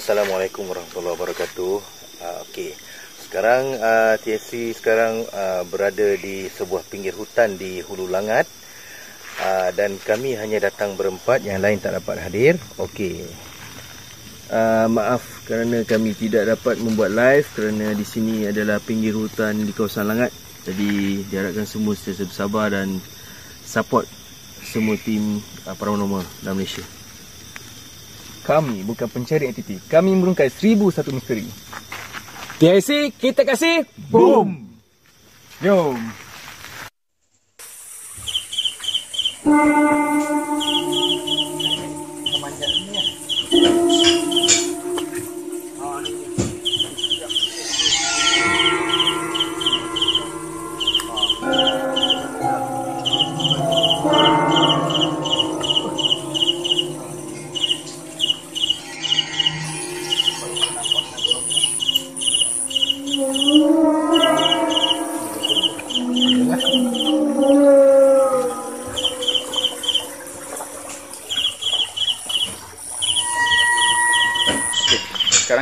Assalamualaikum warahmatullahi wabarakatuh. Uh, Okey. Sekarang uh, TSC sekarang uh, berada di sebuah pinggir hutan di Hulu Langat. Uh, dan kami hanya datang berempat, yang lain tak dapat hadir. Okey. Uh, maaf kerana kami tidak dapat membuat live kerana di sini adalah pinggir hutan di kawasan Langat. Jadi diharapkan semua sentiasa bersabar dan support semua tim uh, paranormal dalam Malaysia. Kami bukan pencari entiti. Kami merungkai seribu satu misteri. TIC, kita kasih boom. Jom. Sekarang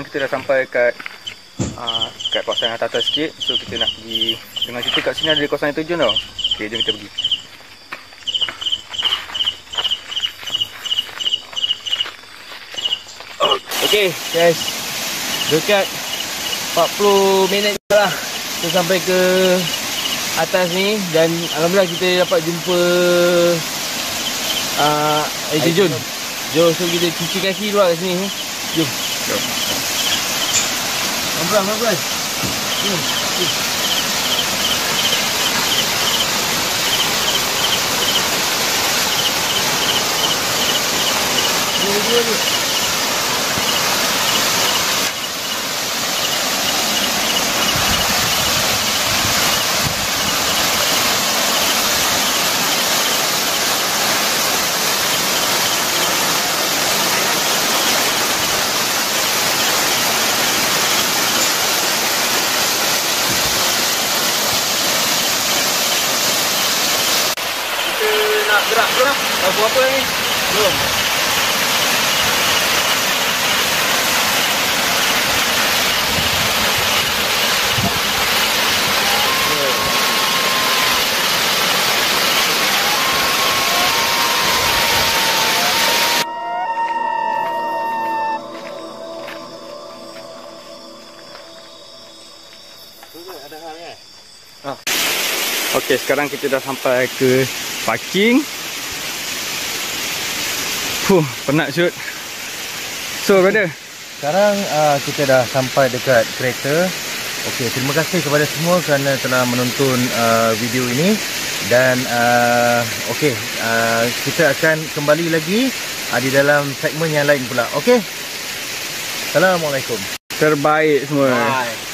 kita dah sampai kat uh, kat kawasan atas atas sikit. So kita nak pergi dengan cerita kat sini ada di kawasan yang tujuan tau. Okay, jom kita pergi. Okay guys Dekat 40 minit je lah Kita sampai ke atas ni Dan Alhamdulillah kita dapat jumpa uh, Air terjun Jom so kita cuci kaki dulu lah kat sini Jom Jom. Pelan-pelan, pelan-pelan Jom, jom Gerak ke lah Lampu apa ni? Belum Okey, sekarang kita dah sampai ke parking. Fuh, penat shoot. So, brother. Sekarang uh, kita dah sampai dekat kereta. Okey, terima kasih kepada semua kerana telah menonton uh, video ini dan uh, okey, uh, kita akan kembali lagi uh, di dalam segmen yang lain pula. Okey. Assalamualaikum. Terbaik semua. Bye.